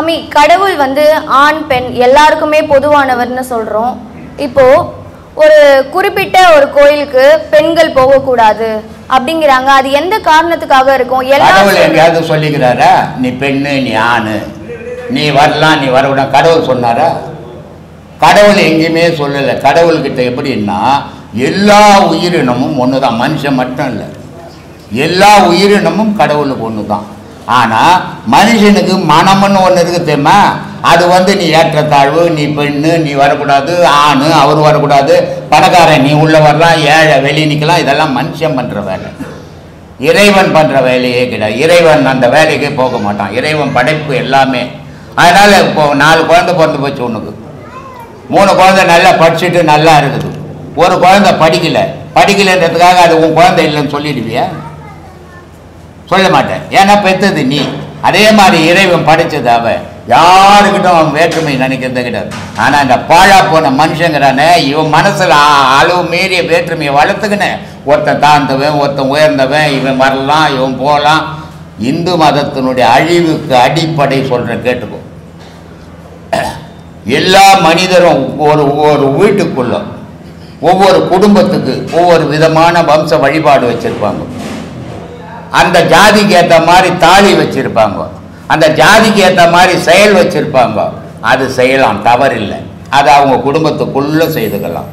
சாமி கடவுள் வந்து ஆண் பெண் எல்லாருக்குமே பொதுவானவர்னு சொல்றோம். இப்போ ஒரு குறிப்பிட்ட ஒரு கோயிலுக்கு பெண்கள் போகக்கூடாது அப்படிங்கிறாங்க. அது எந்த காரணத்துக்காக இருக்கும்? கடவுள் எங்கேயாவது சொல்லிக்கிறாரா? நீ பெண்ணு நீ ஆணு. நீ வரலாம் நீ வரக்கூடாது. கடவுள் சொன்னாரா? கடவுள் எங்கேயுமே சொல்லலை. கடவுள்கிட்ட எப்படின்னா எல்லா உயிரினமும் ஒன்று தான் மனுஷன் மட்டும் இல்லை. எல்லா உயிரினமும் கடவுளுக்கு ஒன்று தான் ஆனால் மனுஷனுக்கு மனம்னு ஒன்று இருக்குது தெரியுமா? அது வந்து நீ ஏற்றத்தாழ்வு நீ பெண்ணு நீ வரக்கூடாது ஆணு அவர் வரக்கூடாது பணக்காரன் நீ உள்ளே வரலாம் ஏழை வெளியே நிற்கலாம் இதெல்லாம் மனுஷன் பண்ணுற வேலை. இறைவன் பண்ணுற வேலையே கிடையாது. இறைவன் அந்த வேலைக்கே போக மாட்டான். இறைவன் படைப்பு எல்லாமே. அதனால் இப்போ நாலு குழந்தை பிறந்து போச்சு உனக்கு. மூணு குழந்தை நல்லா படிச்சுட்டு நல்லா இருக்குது. ஒரு குழந்தை படிக்கலை. படிக்கலைன்றதுக்காக அது உன் குழந்தை இல்லைன்னு சொல்லிடுவியா? சொல்ல மாட்டேன். ஏன்னா பெத்தது நீ. அதே மாதிரி இறைவன் படைச்சது அவ. யாருக்கிட்டும் அவன் வேற்றுமை நினைக்கிறது கிடையாது. ஆனால் இந்த பாழா போன மனுஷங்கிறானே இவன் மனசில் அளவு மீறிய வேற்றுமையை வளர்த்துக்கினேன் ஒருத்தன் தாழ்ந்தவன் ஒருத்தன் உயர்ந்தவன் இவன் வரலாம் இவன் போகலாம். இந்து மதத்தினுடைய அழிவுக்கு அடிப்படை சொல்கிறேன் கேட்டுக்கோ. எல்லா மனிதரும் ஒரு ஒரு வீட்டுக்குள்ள ஒவ்வொரு குடும்பத்துக்கு ஒவ்வொரு விதமான வம்ச வழிபாடு வச்சுருப்பாங்க. அந்த ஜாதிக்கு ஏற்ற மாதிரி தாலி வச்சிருப்பாங்க. அந்த ஜாதிக்கு ஏற்ற மாதிரி செயல் வச்சிருப்பாங்க. அது செய்யலாம் தவறில்லை. அது அவங்க குடும்பத்துக்குள்ள செய்துக்கலாம்.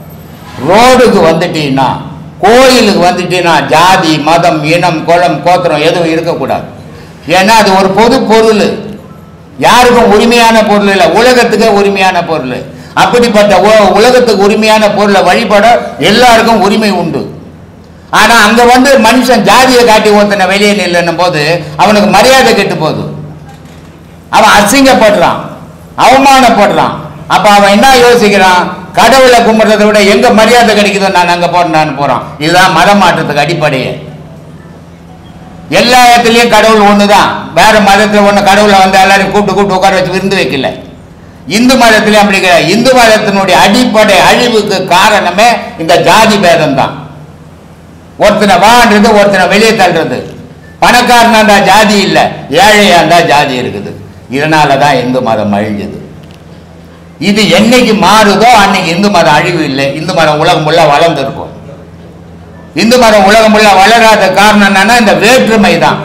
ரோடுக்கு வந்துட்டீங்கன்னா கோயிலுக்கு வந்துட்டீங்கன்னா ஜாதி மதம் இனம் குளம் கோத்திரம் எதுவும் இருக்கக்கூடாது. ஏன்னா அது ஒரு பொது பொருள். யாருக்கும் உரிமையான பொருள் இல்லை. உலகத்துக்கே உரிமையான பொருள். அப்படிப்பட்ட உலகத்துக்கு உரிமையான பொருளை வழிபட எல்லாருக்கும் உரிமை உண்டு. ஆனா அங்க வந்து மனுஷன் ஜாதியை காட்டி ஒருத்தனை வெளியே நில்லுன்னும் போது அவனுக்கு மரியாதை கெட்டு போகுது. அவன் அசிங்கப்படுறான் அவமானப்படுறான். அப்ப அவன் என்ன யோசிக்கிறான்? கடவுளை கும்பிட்றத விட எங்க மரியாதை கிடைக்குதோ நான் அங்க போறேன் போறான். இதுதான் மதம் மாற்றத்துக்கு அடிப்படையே. எல்லா இடத்துலயும் கடவுள் ஒண்ணுதான். வேற மதத்துல ஒண்ணு கடவுளை வந்து எல்லாரையும் கூப்பிட்டு கூப்பிட்டு உட்கார வச்சு விருந்து வைக்கல. இந்து மதத்திலயும் அப்படி கிடையாது. இந்து மதத்தினுடைய அடிப்படை அழிவுக்கு காரணமே இந்த ஜாதி பேதம் தான் ஒருத்தனை வான்றது ஒருத்தனை வெளியே தள்ளுறது. பணக்காரனா இருந்தா ஜாதி இல்லை ஏழையா இருந்தா ஜாதி இருக்குது. இதனால தான் இந்து மதம் அழிஞ்சது. இது என்னைக்கு மாறுதோ அன்னைக்கு இந்து மதம் அழிவு இல்லை. இந்து மதம் உலகம் முள்ள வளர்ந்துருக்கும். இந்து மதம் உலகம் முள்ள வளராத காரணம் என்னன்னா இந்த வேற்றுமை தான்.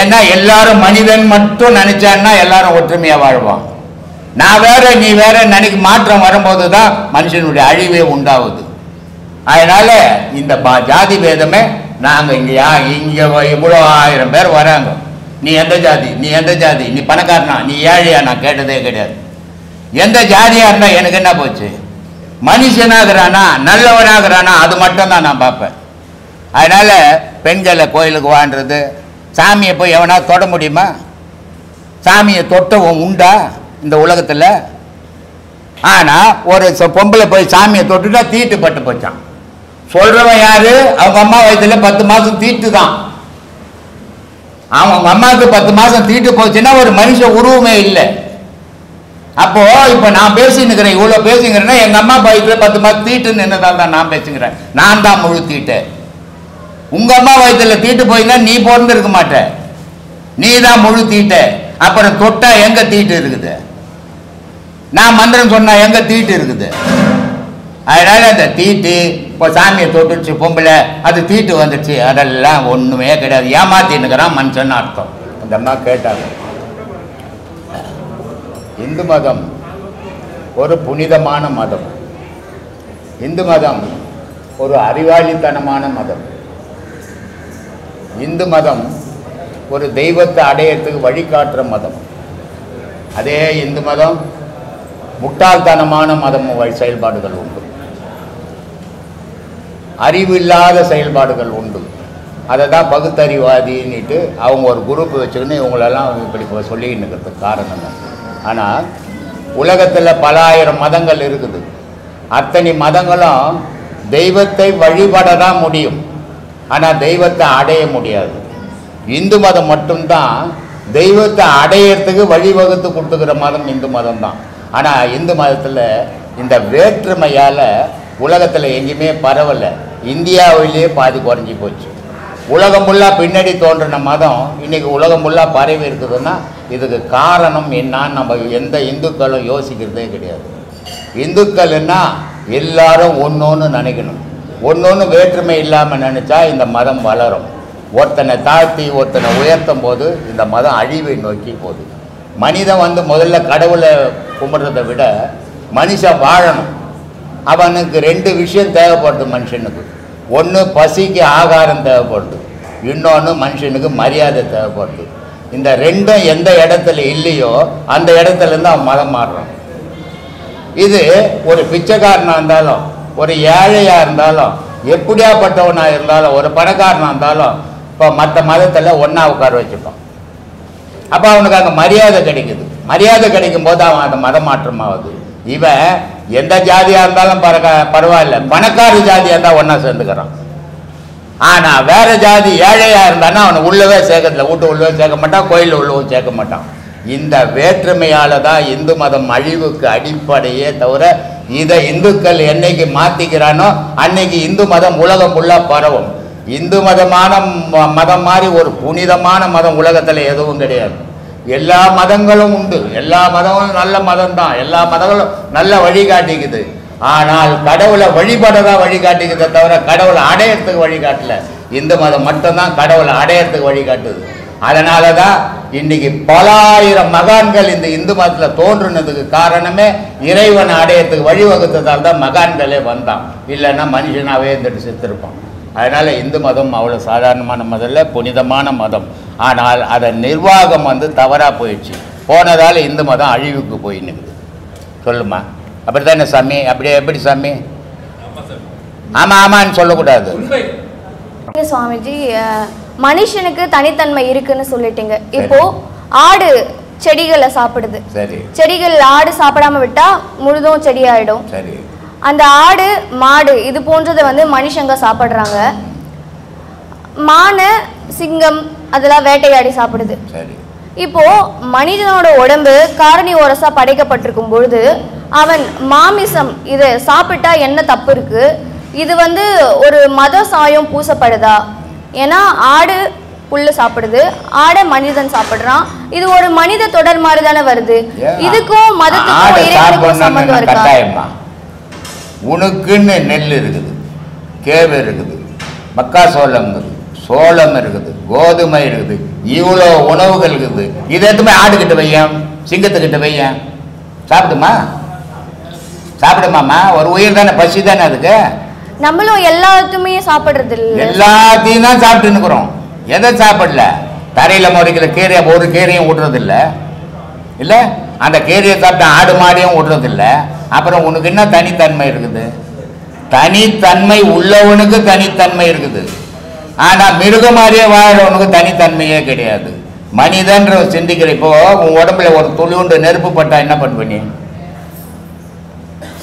ஏன்னா எல்லாரும் மனிதன் மட்டும் நினைச்சான்னா எல்லாரும் ஒற்றுமையா வாழ்வான். நான் வேற நீ வேற நினைக்கு மாற்றம் வரும்போது தான் மனுஷனுடைய அழிவே உண்டாகுது. அதனால இந்த பா- ஜாதி பேதமே நாங்கள் இங்கேயா யா இவ்வளோ ஆயிரம் பேர் வராங்க. நீ எந்த ஜாதி? நீ எந்த ஜாதி? நீ பணக்காரனா? நீ ஏழையா? நான் கேட்டதே கிடையாது. எந்த ஜாதியாக இருந்தால் எனக்கு என்ன போச்சு? மனுஷனாகிறானா? நல்லவனாகிறானா? அது மட்டும் தான் நான் பார்ப்பேன். அதனால் பெண்களை கோயிலுக்கு வாண்டுறது சாமியை போய் எவனா தொட முடியுமா? சாமியை தொட்டவும் உண்டா இந்த உலகத்தில்? ஆனால் ஒரு பொம்பளை போய் சாமியை தொட்டுட்டா தீட்டு பட்டு போச்சான் சொல்றவன் யாரு? அவங்க அம்மா வயசுல பத்து மாசம் தீட்டு தான் அவங்க அம்மாவுக்கு பத்து மாசம் தீட்டு போச்சுன்னா ஒரு மனுஷ உருவமே இல்லை. அப்போ இப்ப நான் பேசினுக்கிறேன் இவ்வளவு பேசுங்கிறேன்னா எங்க அம்மா வயிற்றுல பத்து மாசம் தீட்டு நின்றதால் தான் நான் பேசுகிறேன் நான் தான் முழு தீட்டு. உங்க அம்மா வயிற்றுல தீட்டு போயிருந்தா நீ பிறந்திருக்க மாட்ட. நீ தான் முழு தீட்ட. அப்புறம் தொட்டா எங்க தீட்டு இருக்குது? நான் மந்திரம் சொன்னா எங்க தீட்டு இருக்குது? அதனால அந்த தீட்டு இப்போ சாமியை தொட்டுச்சு பொம்பளை அது தீட்டு வந்துச்சு அதெல்லாம் ஒன்றுமே கிடையாது. ஏமாத்தின்னுக்கிறான் மனுஷன் அர்த்தம். அந்த அம்மா கேட்டாங்க. இந்து மதம் ஒரு புனிதமான மதம். இந்து மதம் ஒரு அறிவாளித்தனமான மதம். இந்து மதம் ஒரு தெய்வத்தை அடையத்துக்கு வழிகாட்டுற மதம். அதே இந்து மதம் முட்டாள்தனமான மதம் செயல்பாடுகள் உண்டு. அறிவில்லாத செயல்பாடுகள் உண்டு. அதை தான் பகுத்தறிவாதின்னுட்டு அவங்க ஒரு குரூப் வச்சுக்கின்னு இவங்களெல்லாம் இப்படி இப்போ சொல்லிக்கின்னு இருக்கிறதுக்கு காரணம். தான் ஆனால் உலகத்தில் பல ஆயிரம் மதங்கள் இருக்குது. அத்தனை மதங்களும் தெய்வத்தை வழிபட தான் முடியும். ஆனால் தெய்வத்தை அடைய முடியாது. இந்து மதம் மட்டும்தான் தெய்வத்தை அடையிறதுக்கு வழிவகுத்து கொடுத்துக்கிற மதம் இந்து மதம் தான் ஆனால் இந்து மதத்தில் இந்த வேற்றுமையால் உலகத்தில் எங்கேயுமே பரவலை. இந்தியாவிலேயே பாதி குறைஞ்சி போச்சு. உலகம் ஃபுல்லாக பின்னாடி தோன்றின மதம் இன்னைக்கு உலகம் ஃபுல்லாக பரவி இருக்குதுன்னா இதுக்கு காரணம் என்னான்னு நம்ம எந்த இந்துக்களும் யோசிக்கிறதே கிடையாது. இந்துக்கள்னா எல்லாரும் ஒன்று ஒன்று நினைக்கணும். ஒன்று ஒன்று வேற்றுமை இல்லாமல் நினச்சா இந்த மதம் வளரும். ஒருத்தனை தாழ்த்தி ஒருத்தனை உயர்த்தும் போது இந்த மதம் அழிவை நோக்கி போகுது. மனிதன் வந்து முதல்ல கடவுளை கும்பிட்றதை விட மனுஷன் வாழணும். அவனுக்கு ரெண்டு விஷயம் தேவைப்படுது மனுஷனுக்கு. ஒன்று பசிக்கு ஆகாரம் தேவைப்படுது. இன்னொன்று மனுஷனுக்கு மரியாதை தேவைப்படுது. இந்த ரெண்டும் எந்த இடத்துல இல்லையோ அந்த இடத்துலேருந்து அவன் மதம் மாறுறான். இது ஒரு பிச்சைக்காரனாக இருந்தாலும் ஒரு ஏழையாக இருந்தாலும் எப்படியாப்பட்டவனாக இருந்தாலும் ஒரு பணக்காரனாக இருந்தாலும் இப்போ மற்ற மதத்தில் ஒன்றா உட்கார வச்சுப்பான். அப்போ அவனுக்கு அங்கே மரியாதை கிடைக்குது. மரியாதை கிடைக்கும் போது அவன் அந்த மதம் மாற்றம் ஆகுது. இவன் எந்த ஜாதியாக இருந்தாலும் பரக பரவாயில்ல. பணக்கார ஜாதியாக இருந்தால் ஒன்றா சேர்ந்துக்கிறான் ஆனால் வேற ஜாதி ஏழையாக இருந்தானா அவனை உள்ளவே சேர்க்கறதில்ல. வீட்டு உள்ளவே சேர்க்க மாட்டான் கோயில் உள்ளவும் சேர்க்க மாட்டான். இந்த வேற்றுமையால தான் இந்து மதம் அழிவுக்கு அடிப்படையே தவிர இதை இந்துக்கள் என்னைக்கு மாத்திக்கிறானோ அன்னைக்கு இந்து மதம் உலகம் ஃபுல்லாக பரவும். இந்து மதமான ம- மதம் மாதிரி ஒரு புனிதமான மதம் உலகத்தில் எதுவும் கிடையாது. எல்லா மதங்களும் உண்டு. எல்லா மதங்களும் நல்ல மதம் தான் எல்லா மதங்களும் நல்ல வழிகாட்டிக்குது ஆனால் கடவுளை வழிபடதான் வழிகாட்டிக்குதே தவிர கடவுளை அடையறதுக்கு வழிகாட்டல இந்து மதம் மட்டும்தான் கடவுளை அடையறதுக்கு வழிகாட்டுது அதனால தான் இன்னைக்கு பலாயிரம் மகான்கள் இந்த இந்து மதத்தில் தோன்றுனதுக்கு காரணமே இறைவனை அடையறதுக்கு வழிவகுத்ததால் தான் மகான்களே வந்தான். இல்லைன்னா மனுஷனாகவே இருந்துட்டு செத்துருப்பான். அதனால் இந்து மதம் அவ்வளோ சாதாரணமான மதம் இல்லை புனிதமான மதம். ஆனால் அதன் நிர்வாகம் வந்து தவறாக போயிடுச்சு. போனதால் இந்து மதம் அழிவுக்கு போய் நிற்குது சொல்லுமா? அப்படி தானே சாமி? அப்படியே எப்படி சாமி? ஆமாம் ஆமான்னு சொல்லக்கூடாது. சுவாமிஜி மனுஷனுக்கு தனித்தன்மை இருக்குன்னு சொல்லிட்டீங்க. இப்போ ஆடு செடிகளை சாப்பிடுது. சரி. செடிகள் ஆடு சாப்பிடாம விட்டா முழுதும் செடி ஆயிடும் சரி. அந்த ஆடு மாடு இது போன்றதை வந்து மனுஷங்க சாப்பிடுறாங்க. மானை சிங்கம் அதெல்லாம் வேட்டையாடி சாப்பிடுது. இப்போ மனிதனோட உடம்பு காரணி ஓரசா படைக்கப்பட்டிருக்கும் பொழுது அவன் மாமிசம் இதை சாப்பிட்டா என்ன தப்பு இருக்கு? இது வந்து ஒரு மத சாயம் பூசப்படுதா? ஏன்னா ஆடு புல்லு சாப்பிடுது ஆடை மனிதன் சாப்பிடுறான். இது ஒரு மனித தொடர் மாதிரி தானே வருது? இதுக்கும் மதத்துக்கும் இறைவனுக்கும் சாப்பிடணும்னு இருக்கா? உனக்குன்னு நெல் இருக்குது கேவு இருக்குது மக்காசோளம் இருக்குது. சோளம் இருக்குது கோதுமை இருக்குது இவ்வளோ உணவுகள் இருக்குது. இது எதுவுமே ஆடுகிட்ட வையன் சிங்கத்துக்கிட்ட வையன். சாப்பிடுமா? சாப்பிடுமாம்மா? ஒரு உயிர் தானே பசி தானே அதுக்கு? நம்மளும் எல்லாத்துமே சாப்பிடுறது இல்ல எல்லாத்தையும் தான் சாப்பிட்டு நிற்கிறோம் எதை சாப்பிடல? தரையில் முறைக்கிற கீரையை ஒரு கீரையும் விடுறது இல்ல? இல்லை அந்த கீரையை சாப்பிட்ட ஆடு மாடியும் விடுறது இல்ல அப்புறம் உனக்கு என்ன தனித்தன்மை இருக்குது? தனித்தன்மை உள்ளவனுக்கு தனித்தன்மை இருக்குது. ஆனால் மிருக மாதிரியே வாழறவனுக்கு தனித்தன்மையே கிடையாது. மனிதன்ற சிந்திக்கிற இப்போ உன் உடம்புல ஒரு துளிவுண்டு நெருப்பு பட்டா என்ன பண்ணுவ நீ?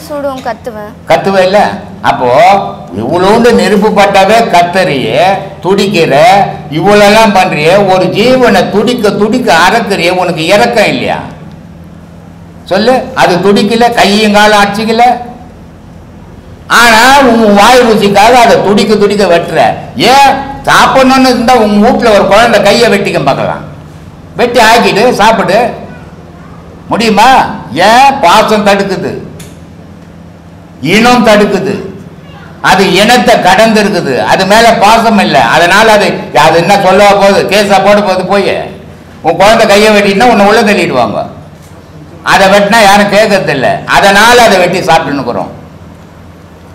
சுடும் கத்துவேன். கத்துவே இல்ல? அப்போ இவ்வளோண்டு நெருப்பு பட்டாவே கத்தறியே துடிக்கிற இவ்வளோலாம் பண்றியே ஒரு ஜீவனை துடிக்க துடிக்க அறக்குறியே உனக்கு இறக்கம் இல்லையா? சொல்லு. அது துடிக்கல கையும் காலம் அடிச்சிக்கல. ஆனா உன் வாய் ருசிக்காக அதை துடிக்க துடிக்க வெட்டுற. ஏன்? சாப்பிடணும்னு இருந்தா உங்க வீட்டுல ஒரு குழந்தை கையை வெட்டிக்க பார்க்கலாம். வெட்டி ஆக்கிட்டு சாப்பிடு. முடியுமா? ஏன்? பாசம் தடுக்குது. இனம் தடுக்குது. அது இனத்தை கடந்து இருக்குது அது மேல பாசம் இல்லை. அதனால அது அது என்ன சொல்ல போகுது? கேஸா போட போகுது போய். உன் குழந்தை கையை வெட்டினா உன்னை உள்ள தள்ளிடுவாங்க. அதை வெட்டினா யாரும் கேட்கறது இல்லை அதனால அதை வெட்டி சாப்பிட்டுன்னுக்குறோம்.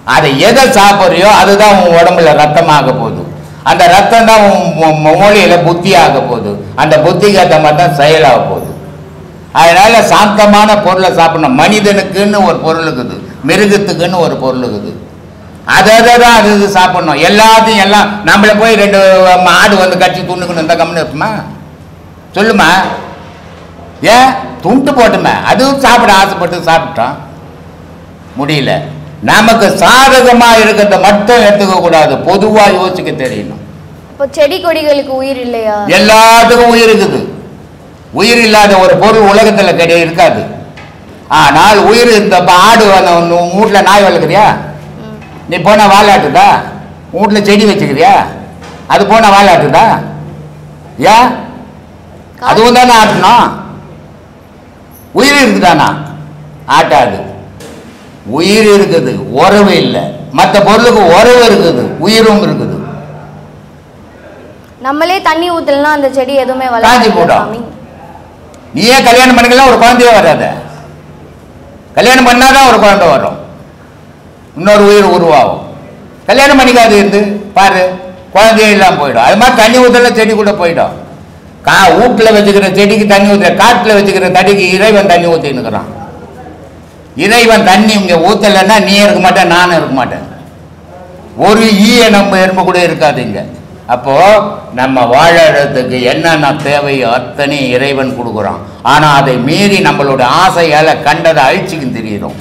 அதை எதை சாப்பிட்றியோ அதுதான் உன் உடம்புல ரத்தமாக போகுது. அந்த ரத்தம் தான் உன் மொ- புத்தி ஆக போகுது. அந்த புத்திக்கு ஏற்ற மாதிரி தான் செயலாக போகுது. அதனால சாந்தமான பொருளை சாப்பிடணும். மனிதனுக்குன்னு ஒரு பொருள் இருக்குது. மிருகத்துக்குன்னு ஒரு பொருள் இருக்குது. அதை அதை தான் அது இது சாப்பிடணும். எல்லாத்தையும் எல்லாம் நம்மள போய் ரெண்டு மாடு வந்து கட்சி துண்டுக்கணும் இந்த கம்முன்னு இருக்குமா? சொல்லுமா? ஏன்? துண்டு போட்டுமே. அதுவும் சாப்பிட ஆசைப்பட்டு சாப்பிட்டோம். முடியல. நமக்கு சாதகமா இருக்கிறத மட்டும் எடுத்துக்க கூடாது. பொதுவா யோசிக்க தெரியணும். இப்போ செடி கொடிகளுக்கு உயிர் இல்லையா? எல்லாத்துக்கும் உயிர் இருக்குது. உயிர் இல்லாத ஒரு பொருள் உலகத்துல கிடையாது இருக்காது. ஆனால் உயிர் இந்த ஆடு வீட்டுல நாய் வளர்க்குறியா. நீ போனா வாலாட்டுதா? வீட்டுல செடி வச்சுக்கிறியா? அது போன வாழாட்டுதா ஏன் அதுவும் தானே ஆட்டணும். உயிர் இருக்குதானா? ஆட்டாது. உயிர் இருக்குது உறவு இல்லை. மற்ற பொருளுக்கு உறவு இருக்குது உயிரும் இருக்குது. நம்மளே தண்ணி ஊத்தலனா அந்த செடி எதுவுமே வளராது போடும். நீயே கல்யாணம் பண்ணிக்கலாம் ஒரு குழந்தையே வராத. கல்யாணம் பண்ணாதான் ஒரு குழந்தை வரும். இன்னொரு உயிர் உருவாகும். கல்யாணம் பண்ணிக்காது இருந்து பாரு குழந்தையே இல்லாமல் போயிடும். அது மாதிரி தண்ணி ஊற்றல செடி கூட போயிடும். கா வீட்டில் வச்சுக்கிற செடிக்கு தண்ணி ஊற்ற காட்டில் வச்சுக்கிற தடிக்கு இறைவன் தண்ணி ஊற்றினுக்கிறான் இறைவன் தண்ணி இங்கே ஊற்றலைன்னா நீ இருக்க மாட்டேன் நானும் இருக்க மாட்டேன். ஒரு ஈய நம்ம எறும்பு கூட இருக்காது இங்கே. அப்போ நம்ம வாழறதுக்கு என்னென்ன தேவையோ அத்தனை இறைவன் கொடுக்குறான். ஆனால் அதை மீறி நம்மளோட ஆசையால் கண்டதை அழிச்சிக்கும் தெரியிடும்